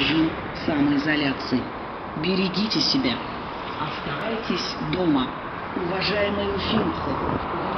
режим самоизоляции. Берегите себя. Оставайтесь дома. Уважаемые уфимцы,